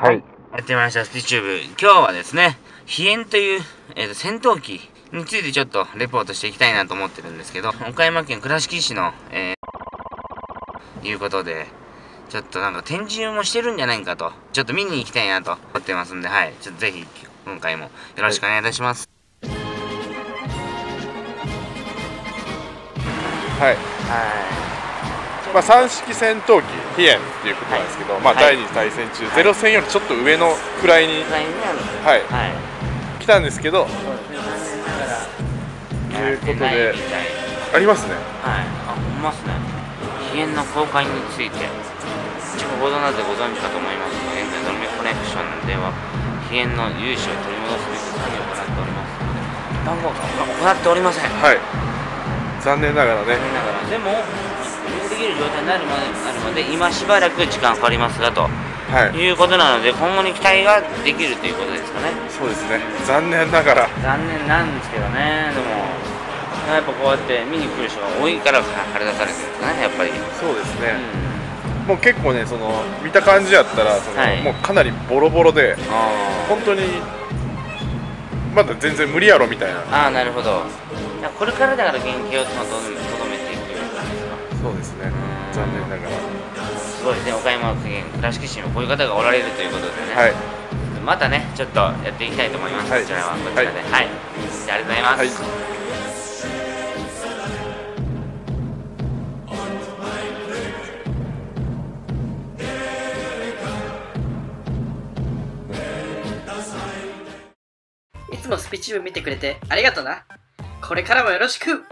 はい。やってまいりました、スピチューブ。今日はですね、飛燕という、えーと戦闘機についてちょっとレポートしていきたいなと思ってるんですけど、岡山県倉敷市の、えー、いうことで、ちょっとなんか展示もしてるんじゃないかと、ちょっと見に行きたいなと思ってますんで、はい。ちょっとぜひ、今回もよろしくお願いいたします。はい、はまあ、三式戦闘機飛燕っていうことなんですけど、まあ、はい第二次大戦中、ゼロ戦よりちょっと上の位にい。はい。はいはい。来たんですけどそうですね、残念ながら、ということでありますねはい、あ、ほんまっすね。飛燕の公開について、一部報道などでご存知かと思いますが、現在ドルメコネクションでは、飛燕の融資を取り戻すべく作業を行っております。番号が行っておりません。はい残念ながらね残念ながら、でも、きる状態になるまでなるので、今しばらく時間かかりますがと。はい。いうことなので、今後に期待ができるということですかね。そうですね。残念ながら。残念なんですけどね、でも、やっぱこうやって見に来る人が多いから張り出されてるんですかね、やっぱり。そうですね、うん。もう結構ねその見た感じやったらその、はい。もうかなりボロボロであ本当にまだ全然無理やろみたいな。ああーなるほど。これからだから原型をとそうですね。残念ながすごいですね。岡山県倉敷市にもこういう方がおられるということでね、らはい。またねちょっとやっていきたいと思います、はい。こちらはこちらで。はい、じゃあありがとうございます、はい。いつもスピチューブ見てくれてありがとな。これからもよろしく